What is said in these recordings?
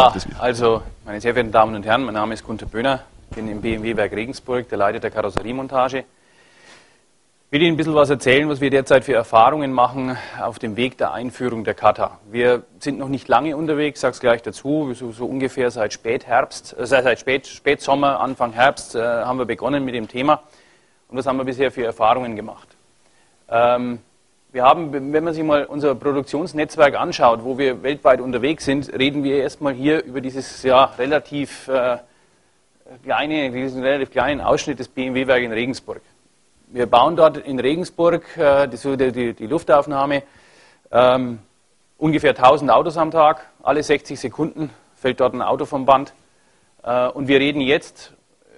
Ja, also, meine sehr verehrten Damen und Herren, mein Name ist Gunter Böhner, bin im BMW-Werk Regensburg, der Leiter der Karosseriemontage. Ich will Ihnen ein bisschen was erzählen, was wir derzeit für Erfahrungen machen auf dem Weg der Einführung der Kata. Wir sind noch nicht lange unterwegs, sage es gleich dazu, so, so, ungefähr seit Spätherbst, äh, seit Spät, Spätsommer, Anfang Herbst äh, haben wir begonnen mit dem Thema. Und was haben wir bisher für Erfahrungen gemacht? Ähm, wir haben, wenn man sich mal unser Produktionsnetzwerk anschaut, wo wir weltweit unterwegs sind, reden wir erstmal hier über dieses ja, relativ, äh, kleine, diesen relativ kleinen Ausschnitt des BMW-Werk in Regensburg. Wir bauen dort in Regensburg äh, die, die, die, Luftaufnahme ähm, ungefähr 1000 Autos am Tag. Alle 60 Sekunden fällt dort ein Auto vom Band. Äh, und wir reden jetzt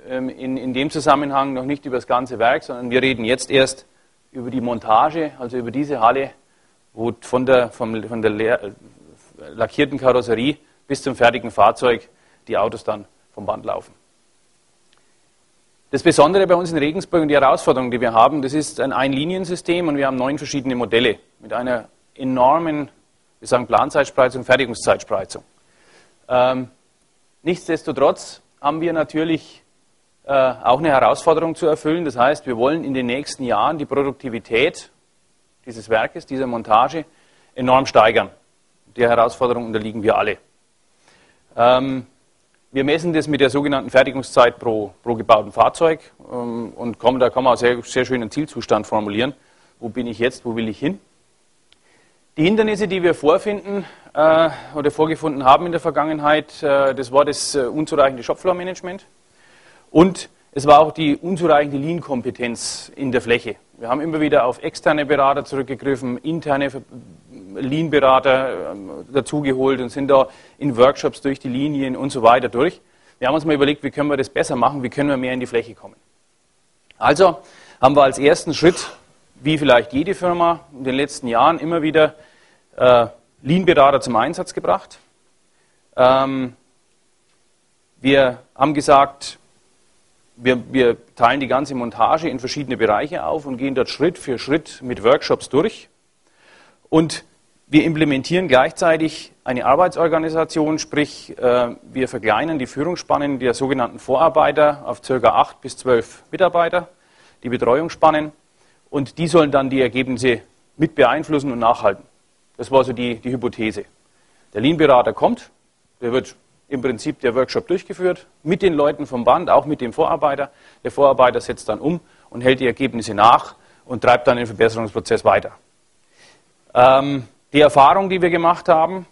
ähm, in, in dem Zusammenhang noch nicht über das ganze Werk, sondern wir reden jetzt erst über die Montage, also über diese Halle, wo von der, vom, von der leer, äh, lackierten Karosserie bis zum fertigen Fahrzeug die Autos dann vom Band laufen. Das Besondere bei uns in Regensburg und die Herausforderung, die wir haben, das ist ein Einliniensystem und wir haben neun verschiedene Modelle mit einer enormen, wir sagen Planzeitspreizung, Fertigungszeitspreizung. Ähm, nichtsdestotrotz haben wir natürlich äh, auch eine Herausforderung zu erfüllen. Das heißt, wir wollen in den nächsten Jahren die Produktivität dieses Werkes, dieser Montage enorm steigern. Der Herausforderung unterliegen wir alle. Ähm, wir messen das mit der sogenannten Fertigungszeit pro, pro gebauten Fahrzeug ähm, und kommen, da kann man sehr, sehr schön einen Zielzustand formulieren. Wo bin ich jetzt, wo will ich hin? Die Hindernisse, die wir vorfinden äh, oder vorgefunden haben in der Vergangenheit, äh, das war das äh, unzureichende Shopfloor-Management. Und es war auch die unzureichende Lean-Kompetenz in der Fläche. Wir haben immer wieder auf externe Berater zurückgegriffen, interne Lean-Berater ähm, dazugeholt und sind da in Workshops durch die Linien und so weiter durch. Wir haben uns mal überlegt, wie können wir das besser machen, wie können wir mehr in die Fläche kommen. Also haben wir als ersten Schritt, wie vielleicht jede Firma in den letzten Jahren, immer wieder äh, Lean-Berater zum Einsatz gebracht. Ähm, wir haben gesagt, wir, wir, teilen die ganze Montage in verschiedene Bereiche auf und gehen dort Schritt für Schritt mit Workshops durch. Und wir implementieren gleichzeitig eine Arbeitsorganisation, sprich äh, wir verkleinern die Führungsspannen der sogenannten Vorarbeiter auf ca. 8 bis 12 Mitarbeiter, die Betreuungsspannen, und die sollen dann die Ergebnisse mit beeinflussen und nachhalten. Das war so die, die Hypothese. Der Lean-Berater kommt, der wird im Prinzip der Workshop durchgeführt, mit den Leuten vom Band, auch mit dem Vorarbeiter. Der Vorarbeiter setzt dann um und hält die Ergebnisse nach und treibt dann den Verbesserungsprozess weiter. Ähm, die Erfahrung, die wir gemacht haben,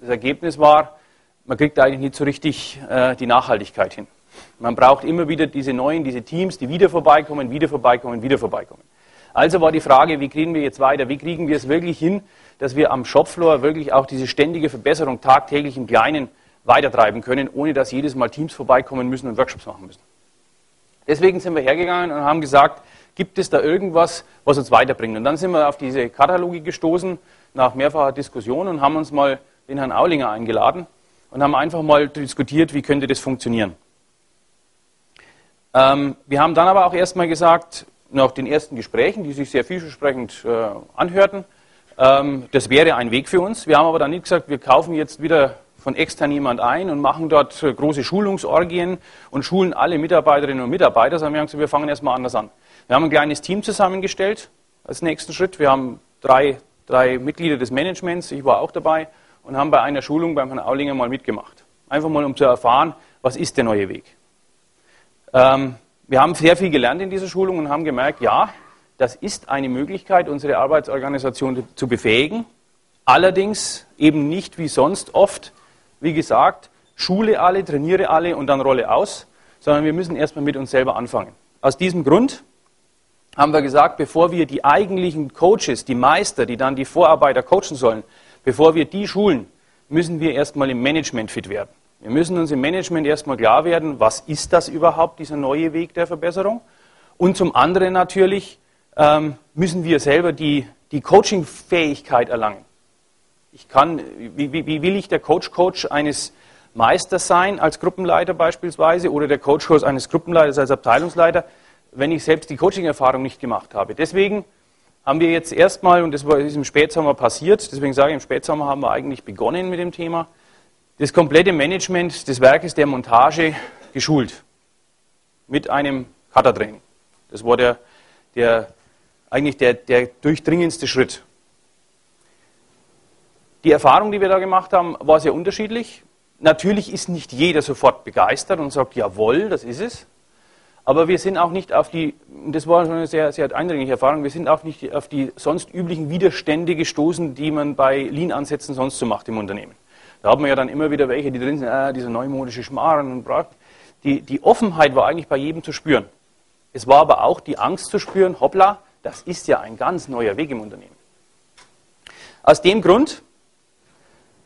das Ergebnis war, man kriegt eigentlich nicht so richtig äh, die Nachhaltigkeit hin. Man braucht immer wieder diese neuen, diese Teams, die wieder vorbeikommen, wieder vorbeikommen, wieder vorbeikommen. Also war die Frage, wie kriegen wir jetzt weiter? Wie kriegen wir es wirklich hin, dass wir am Shopfloor wirklich auch diese ständige Verbesserung tagtäglich im Kleinen weitertreiben können, ohne dass jedes Mal Teams vorbeikommen müssen und Workshops machen müssen. Deswegen sind wir hergegangen und haben gesagt, gibt es da irgendwas, was uns weiterbringt? Und dann sind wir auf diese Kataloge gestoßen, nach mehrfacher Diskussion und haben uns mal den Herrn Aulinger eingeladen und haben einfach mal diskutiert, wie könnte das funktionieren. Ähm, wir haben dann aber auch erstmal gesagt, nach den ersten Gesprächen, die sich sehr vielversprechend äh, anhörten, ähm, das wäre ein Weg für uns. Wir haben aber dann nicht gesagt, wir kaufen jetzt wieder von extern jemand ein und machen dort äh, große Schulungsorgien und schulen alle Mitarbeiterinnen und Mitarbeiter, sondern wir haben gesagt, wir fangen erstmal anders an. Wir haben ein kleines Team zusammengestellt als nächsten Schritt. Wir haben drei, drei Mitglieder des Managements, ich war auch dabei, und haben bei einer Schulung beim Herrn Aulinger mal mitgemacht. Einfach mal, um zu erfahren, was ist der neue Weg. Ähm, wir haben sehr viel gelernt in dieser Schulung und haben gemerkt, ja, das ist eine Möglichkeit, unsere Arbeitsorganisation zu befähigen. Allerdings eben nicht wie sonst oft wie gesagt, schule alle, trainiere alle und dann rolle aus, sondern wir müssen erstmal mit uns selber anfangen. Aus diesem Grund haben wir gesagt, bevor wir die eigentlichen Coaches, die Meister, die dann die Vorarbeiter coachen sollen, bevor wir die schulen, müssen wir erstmal im Management fit werden. Wir müssen uns im Management erstmal klar werden, was ist das überhaupt, dieser neue Weg der Verbesserung. Und zum anderen natürlich ähm, müssen wir selber die, die Coaching-Fähigkeit erlangen. Ich kann, wie, wie, wie will ich der Coach-Coach eines Meisters sein, als Gruppenleiter beispielsweise, oder der Coach-Coach eines Gruppenleiters als Abteilungsleiter, wenn ich selbst die Coaching-Erfahrung nicht gemacht habe. Deswegen haben wir jetzt erstmal, und das ist im Spätsommer passiert, deswegen sage ich, im Spätsommer haben wir eigentlich begonnen mit dem Thema, das komplette Management des Werkes der Montage geschult mit einem Kata-Training. Das war der, der eigentlich der, der durchdringendste Schritt. Die Erfahrung, die wir da gemacht haben, war sehr unterschiedlich. Natürlich ist nicht jeder sofort begeistert und sagt, jawohl, das ist es. Aber wir sind auch nicht auf die, das war schon eine sehr, sehr eindringliche Erfahrung, wir sind auch nicht auf die sonst üblichen Widerstände gestoßen, die man bei Lean-Ansätzen sonst so macht im Unternehmen. Da hat man ja dann immer wieder welche, die drin sind, ah, dieser neumodische Schmarrn und Brat. Die, die Offenheit war eigentlich bei jedem zu spüren. Es war aber auch die Angst zu spüren, hoppla, das ist ja ein ganz neuer Weg im Unternehmen. Aus dem Grund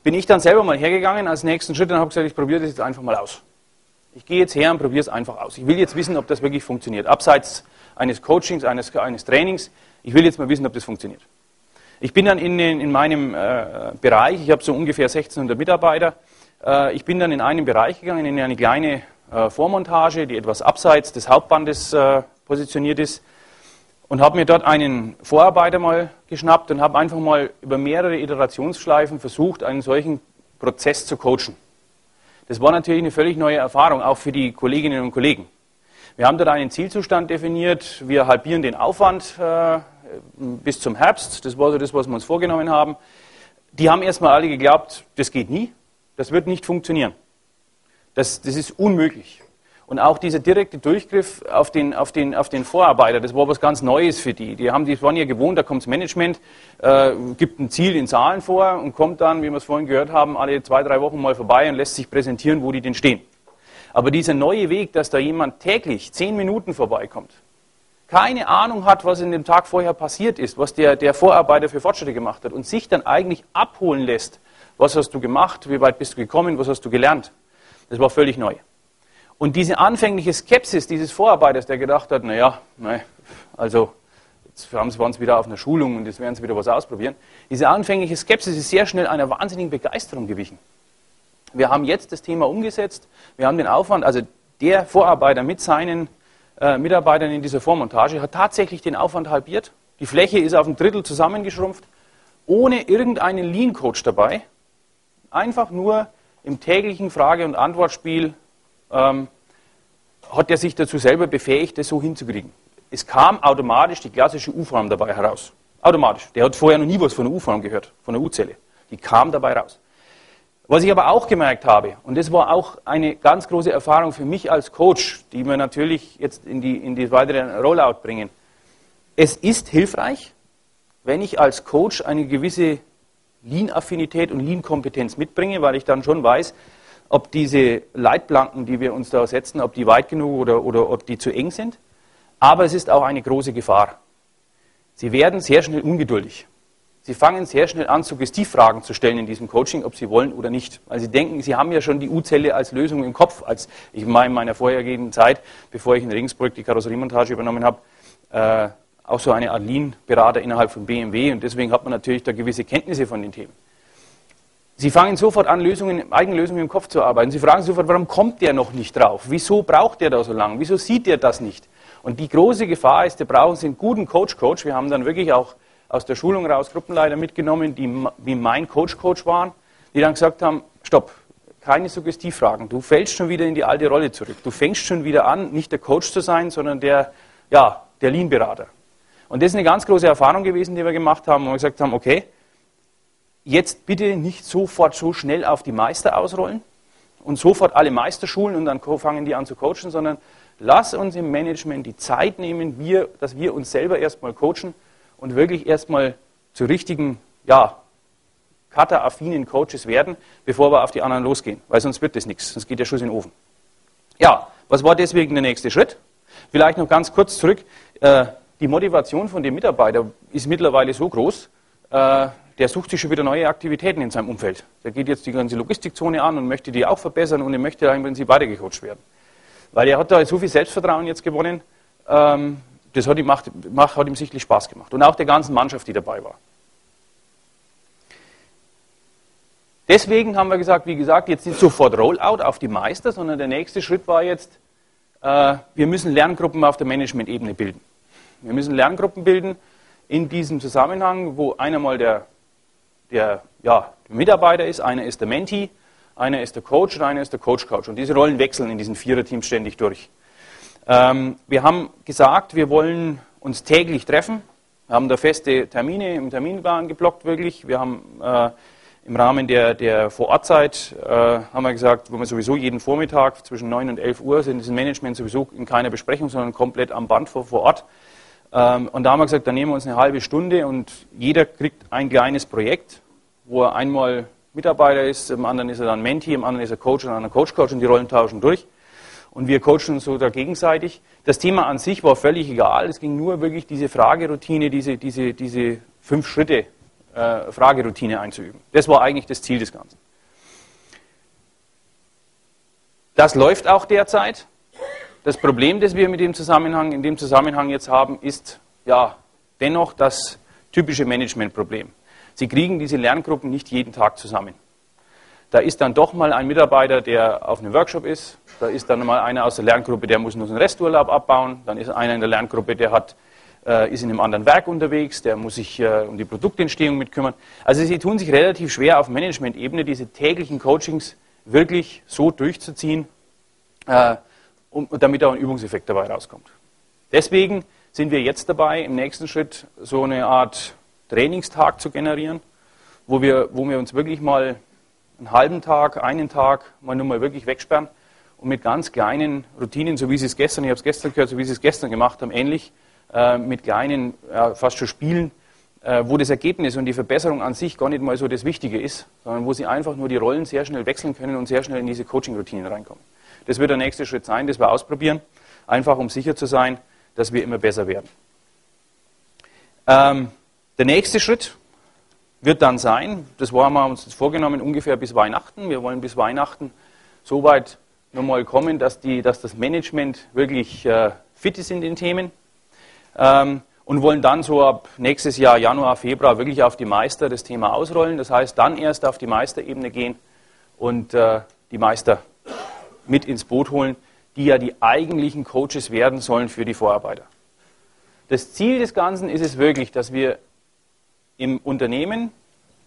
bin ich dann selber mal hergegangen als nächsten Schritt und habe gesagt, ich probiere das jetzt einfach mal aus. Ich gehe jetzt her und probiere es einfach aus. Ich will jetzt wissen, ob das wirklich funktioniert. Abseits eines Coachings, eines, eines Trainings, ich will jetzt mal wissen, ob das funktioniert. Ich bin dann in, in meinem äh, Bereich, ich habe so ungefähr 1600 Mitarbeiter, äh, ich bin dann in einen Bereich gegangen, in eine kleine äh, Vormontage, die etwas abseits des Hauptbandes äh, positioniert ist und habe mir dort einen Vorarbeiter mal geschnappt und habe einfach mal über mehrere Iterationsschleifen versucht, einen solchen Prozess zu coachen. Das war natürlich eine völlig neue Erfahrung, auch für die Kolleginnen und Kollegen. Wir haben dort einen Zielzustand definiert. Wir halbieren den Aufwand äh, bis zum Herbst. Das war so das, was wir uns vorgenommen haben. Die haben erstmal alle geglaubt, das geht nie. Das wird nicht funktionieren. Das, das ist unmöglich. Und auch dieser direkte Durchgriff auf den, auf, den, auf den Vorarbeiter, das war was ganz Neues für die. Die, haben, die waren ja gewohnt, da kommt das Management, äh, gibt ein Ziel in Zahlen vor und kommt dann, wie wir es vorhin gehört haben, alle zwei, drei Wochen mal vorbei und lässt sich präsentieren, wo die denn stehen. Aber dieser neue Weg, dass da jemand täglich zehn Minuten vorbeikommt, keine Ahnung hat, was in dem Tag vorher passiert ist, was der, der Vorarbeiter für Fortschritte gemacht hat und sich dann eigentlich abholen lässt, was hast du gemacht, wie weit bist du gekommen, was hast du gelernt, das war völlig neu. Und diese anfängliche Skepsis dieses Vorarbeiters, der gedacht hat, naja, nein, also jetzt waren sie wieder auf einer Schulung und jetzt werden sie wieder was ausprobieren, diese anfängliche Skepsis ist sehr schnell einer wahnsinnigen Begeisterung gewichen. Wir haben jetzt das Thema umgesetzt, wir haben den Aufwand, also der Vorarbeiter mit seinen äh, Mitarbeitern in dieser Vormontage hat tatsächlich den Aufwand halbiert. Die Fläche ist auf ein Drittel zusammengeschrumpft, ohne irgendeinen Lean-Coach dabei. Einfach nur im täglichen Frage- und Antwortspiel ähm, hat er sich dazu selber befähigt, das so hinzukriegen. Es kam automatisch die klassische U-Form dabei heraus. Automatisch. Der hat vorher noch nie was von der U-Form gehört, von der U-Zelle. Die kam dabei raus. Was ich aber auch gemerkt habe, und das war auch eine ganz große Erfahrung für mich als Coach, die wir natürlich jetzt in die, in die weitere Rollout bringen. Es ist hilfreich, wenn ich als Coach eine gewisse Lean-Affinität und Lean-Kompetenz mitbringe, weil ich dann schon weiß, ob diese Leitplanken, die wir uns da setzen, ob die weit genug oder, oder ob die zu eng sind. Aber es ist auch eine große Gefahr. Sie werden sehr schnell ungeduldig. Sie fangen sehr schnell an, Suggestivfragen zu stellen in diesem Coaching, ob Sie wollen oder nicht. Weil Sie denken, Sie haben ja schon die U-Zelle als Lösung im Kopf. Als ich in meiner vorhergehenden Zeit, bevor ich in Regensburg die Karosseriemontage übernommen habe, äh, auch so eine Art Lean-Berater innerhalb von BMW. Und deswegen hat man natürlich da gewisse Kenntnisse von den Themen. Sie fangen sofort an, Lösungen, Eigenlösungen im Kopf zu arbeiten. Sie fragen sofort, warum kommt der noch nicht drauf? Wieso braucht der da so lange? Wieso sieht der das nicht? Und die große Gefahr ist, wir brauchen einen guten Coach-Coach. Wir haben dann wirklich auch aus der Schulung raus Gruppenleiter mitgenommen, die wie mein Coach-Coach waren, die dann gesagt haben, stopp, keine Suggestivfragen. Du fällst schon wieder in die alte Rolle zurück. Du fängst schon wieder an, nicht der Coach zu sein, sondern der, ja, der Lean-Berater. Und das ist eine ganz große Erfahrung gewesen, die wir gemacht haben, wo wir gesagt haben, okay, jetzt bitte nicht sofort so schnell auf die Meister ausrollen und sofort alle Meister schulen und dann fangen die an zu coachen, sondern lass uns im Management die Zeit nehmen, wir, dass wir uns selber erstmal coachen und wirklich erstmal zu richtigen, ja, kata-affinen Coaches werden, bevor wir auf die anderen losgehen, weil sonst wird das nichts, sonst geht der Schuss in den Ofen. Ja, was war deswegen der nächste Schritt? Vielleicht noch ganz kurz zurück. Äh, die Motivation von dem Mitarbeiter ist mittlerweile so groß, äh, der sucht sich schon wieder neue Aktivitäten in seinem Umfeld. Der geht jetzt die ganze Logistikzone an und möchte die auch verbessern und er möchte da im Prinzip weitergecoacht werden. Weil er hat da so viel Selbstvertrauen jetzt gewonnen, ähm, das hat ihm, macht, hat ihm sichtlich Spaß gemacht. Und auch der ganzen Mannschaft, die dabei war. Deswegen haben wir gesagt, wie gesagt, jetzt nicht sofort Rollout auf die Meister, sondern der nächste Schritt war jetzt, äh, wir müssen Lerngruppen auf der Management-Ebene bilden. Wir müssen Lerngruppen bilden in diesem Zusammenhang, wo einer mal der der ja, Mitarbeiter ist, einer ist der Menti, einer ist der Coach und einer ist der Coach-Coach. Und diese Rollen wechseln in diesen Viererteams ständig durch. Ähm, wir haben gesagt, wir wollen uns täglich treffen. Wir haben da feste Termine im Terminplan geblockt, wirklich. Wir haben äh, im Rahmen der, der Vorortzeit, äh, haben wir gesagt, wo wir sowieso jeden Vormittag zwischen 9 und 11 Uhr sind, ist das Management sowieso in keiner Besprechung, sondern komplett am Band vor, vor Ort. Ähm, und da haben wir gesagt, dann nehmen wir uns eine halbe Stunde und jeder kriegt ein kleines Projekt, wo er einmal Mitarbeiter ist, im anderen ist er dann Mentee, im anderen ist er Coach und dann Coach-Coach und die Rollen tauschen durch. Und wir coachen uns so da gegenseitig. Das Thema an sich war völlig egal. Es ging nur wirklich diese Frageroutine, diese, diese, diese fünf Schritte äh, Frageroutine einzuüben. Das war eigentlich das Ziel des Ganzen. Das läuft auch derzeit. Das Problem, das wir mit dem Zusammenhang, in dem Zusammenhang jetzt haben, ist ja dennoch das typische Managementproblem. Sie kriegen diese Lerngruppen nicht jeden Tag zusammen. Da ist dann doch mal ein Mitarbeiter, der auf einem Workshop ist. Da ist dann mal einer aus der Lerngruppe, der muss nur seinen Resturlaub abbauen. Dann ist einer in der Lerngruppe, der hat, äh, ist in einem anderen Werk unterwegs, der muss sich äh, um die Produktentstehung mit kümmern. Also sie tun sich relativ schwer auf Management-Ebene, diese täglichen Coachings wirklich so durchzuziehen, äh, um, damit auch ein Übungseffekt dabei rauskommt. Deswegen sind wir jetzt dabei, im nächsten Schritt so eine Art Trainingstag zu generieren, wo wir, wo wir uns wirklich mal einen halben Tag, einen Tag mal nur mal wirklich wegsperren und mit ganz kleinen Routinen, so wie Sie es gestern, ich habe es gestern gehört, so wie Sie es gestern gemacht haben, ähnlich, äh, mit kleinen, ja, fast schon Spielen, äh, wo das Ergebnis und die Verbesserung an sich gar nicht mal so das Wichtige ist, sondern wo Sie einfach nur die Rollen sehr schnell wechseln können und sehr schnell in diese Coaching-Routinen reinkommen. Das wird der nächste Schritt sein, das wir ausprobieren, einfach um sicher zu sein, dass wir immer besser werden. Ähm, der nächste Schritt wird dann sein, das haben wir uns vorgenommen, ungefähr bis Weihnachten. Wir wollen bis Weihnachten so weit nochmal kommen, dass, die, dass das Management wirklich äh, fit ist in den Themen. Ähm, und wollen dann so ab nächstes Jahr, Januar, Februar, wirklich auf die Meister das Thema ausrollen. Das heißt, dann erst auf die Meisterebene gehen und äh, die Meister mit ins Boot holen, die ja die eigentlichen Coaches werden sollen für die Vorarbeiter. Das Ziel des Ganzen ist es wirklich, dass wir im Unternehmen,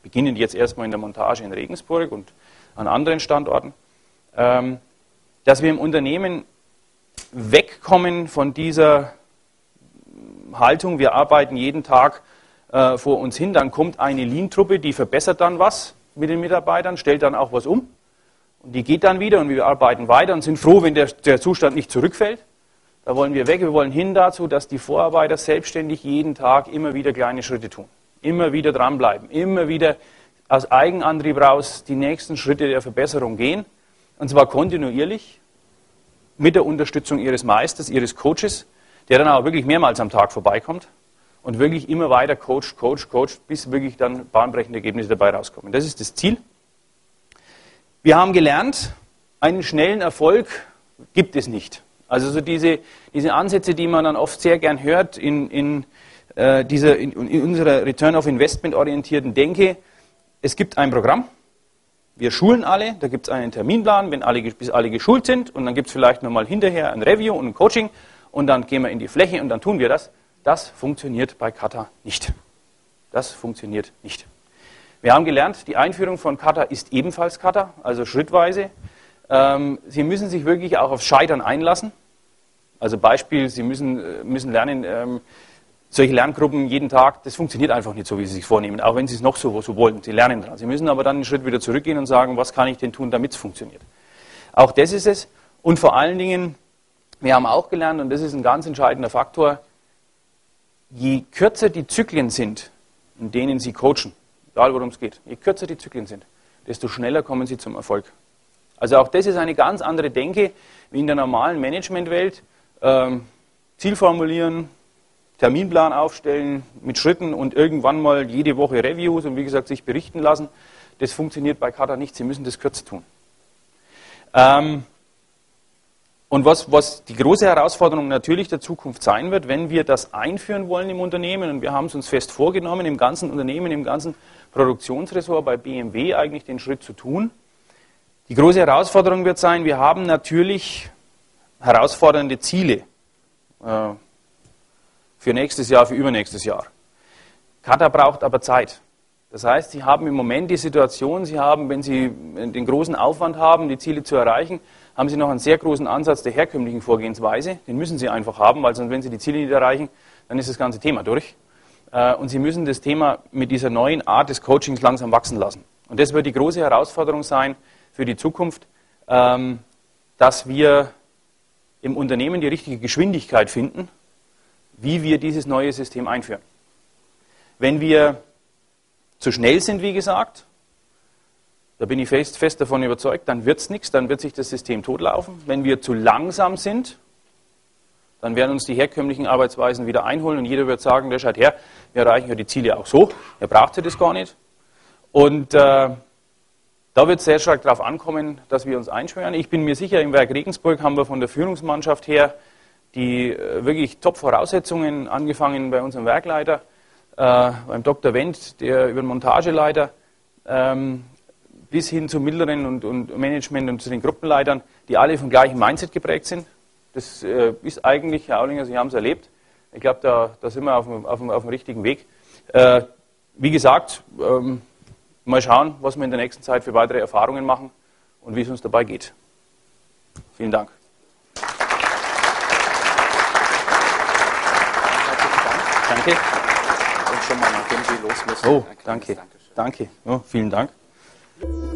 beginnend jetzt erstmal in der Montage in Regensburg und an anderen Standorten, ähm, dass wir im Unternehmen wegkommen von dieser Haltung, wir arbeiten jeden Tag äh, vor uns hin, dann kommt eine Lean-Truppe, die verbessert dann was mit den Mitarbeitern, stellt dann auch was um und die geht dann wieder und wir arbeiten weiter und sind froh, wenn der, der Zustand nicht zurückfällt. Da wollen wir weg, wir wollen hin dazu, dass die Vorarbeiter selbstständig jeden Tag immer wieder kleine Schritte tun. Immer wieder dranbleiben, immer wieder aus Eigenantrieb raus die nächsten Schritte der Verbesserung gehen. Und zwar kontinuierlich mit der Unterstützung ihres Meisters, ihres Coaches, der dann auch wirklich mehrmals am Tag vorbeikommt und wirklich immer weiter coacht, coacht, coacht, bis wirklich dann bahnbrechende Ergebnisse dabei rauskommen. Das ist das Ziel. Wir haben gelernt, einen schnellen Erfolg gibt es nicht. Also so diese, diese Ansätze, die man dann oft sehr gern hört in, in äh, dieser, in, in unserer Return of Investment orientierten Denke, es gibt ein Programm, wir schulen alle, da gibt es einen Terminplan, wenn alle, bis alle geschult sind und dann gibt es vielleicht nochmal hinterher ein Review und ein Coaching und dann gehen wir in die Fläche und dann tun wir das. Das funktioniert bei Kata nicht. Das funktioniert nicht. Wir haben gelernt, die Einführung von Kata ist ebenfalls Kata, also schrittweise. Ähm, Sie müssen sich wirklich auch aufs Scheitern einlassen. Also Beispiel, Sie müssen, äh, müssen lernen, ähm, solche Lerngruppen jeden Tag, das funktioniert einfach nicht so, wie Sie sich vornehmen, auch wenn Sie es noch so, so wollen. Sie lernen dran. Sie müssen aber dann einen Schritt wieder zurückgehen und sagen, was kann ich denn tun, damit es funktioniert. Auch das ist es. Und vor allen Dingen, wir haben auch gelernt, und das ist ein ganz entscheidender Faktor, je kürzer die Zyklen sind, in denen Sie coachen, egal worum es geht, je kürzer die Zyklen sind, desto schneller kommen Sie zum Erfolg. Also auch das ist eine ganz andere Denke wie in der normalen Managementwelt. Ähm, Ziel formulieren, Terminplan aufstellen mit Schritten und irgendwann mal jede Woche Reviews und wie gesagt sich berichten lassen. Das funktioniert bei Kata nicht. Sie müssen das kürzer tun. Ähm, und was, was die große Herausforderung natürlich der Zukunft sein wird, wenn wir das einführen wollen im Unternehmen, und wir haben es uns fest vorgenommen, im ganzen Unternehmen, im ganzen Produktionsressort bei BMW eigentlich den Schritt zu tun. Die große Herausforderung wird sein, wir haben natürlich herausfordernde Ziele. Äh, für nächstes Jahr, für übernächstes Jahr. Kata braucht aber Zeit. Das heißt, Sie haben im Moment die Situation, Sie haben, wenn Sie den großen Aufwand haben, die Ziele zu erreichen, haben Sie noch einen sehr großen Ansatz der herkömmlichen Vorgehensweise. Den müssen Sie einfach haben, weil sonst, wenn Sie die Ziele nicht erreichen, dann ist das ganze Thema durch. Äh, und Sie müssen das Thema mit dieser neuen Art des Coachings langsam wachsen lassen. Und das wird die große Herausforderung sein für die Zukunft, ähm, dass wir im Unternehmen die richtige Geschwindigkeit finden, wie wir dieses neue System einführen. Wenn wir zu schnell sind, wie gesagt, da bin ich fest, fest davon überzeugt, dann wird es nichts, dann wird sich das System totlaufen. Wenn wir zu langsam sind, dann werden uns die herkömmlichen Arbeitsweisen wieder einholen und jeder wird sagen, der schaut her, wir erreichen ja die Ziele auch so, er braucht ja das gar nicht. Und äh, da wird es sehr stark darauf ankommen, dass wir uns einschwören. Ich bin mir sicher, im Werk Regensburg haben wir von der Führungsmannschaft her die äh, wirklich Top-Voraussetzungen, angefangen bei unserem Werkleiter, äh, beim Dr. Wendt, der über den Montageleiter, ähm, bis hin zum mittleren und, und, Management und zu den Gruppenleitern, die alle vom gleichen Mindset geprägt sind. Das äh, ist eigentlich, Herr Aulinger, Sie haben es erlebt. Ich glaube, da, da, sind wir auf dem, auf dem, auf dem richtigen Weg. Äh, wie gesagt, ähm, mal schauen, was wir in der nächsten Zeit für weitere Erfahrungen machen und wie es uns dabei geht. Vielen Dank. Danke schon mal, nachdem Sie los müssen. Oh, danke. Danke. Oh, vielen Dank. Ooh.